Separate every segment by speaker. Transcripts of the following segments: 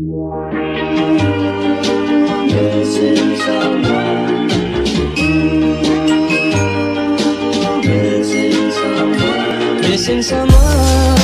Speaker 1: Missing someone. Missing world.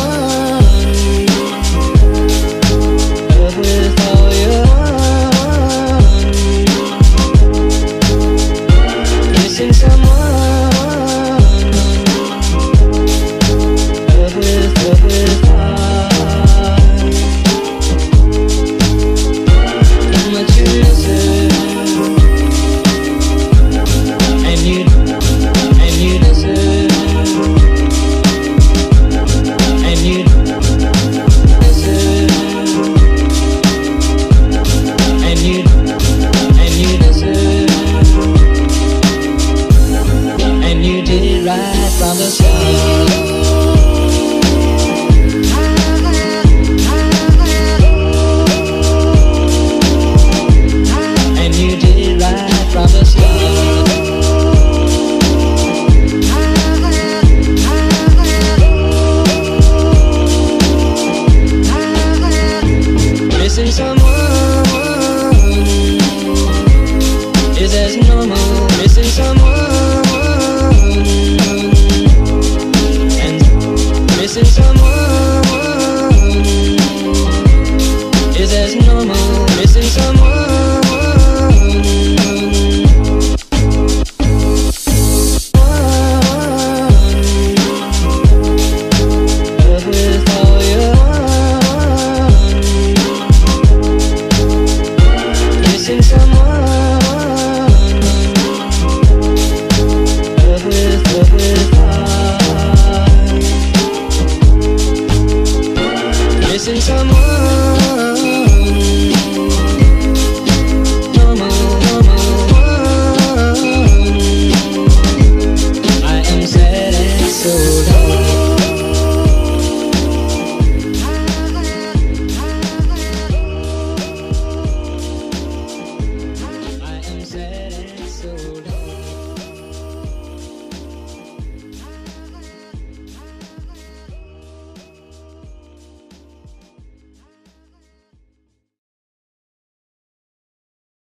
Speaker 1: the side. soon.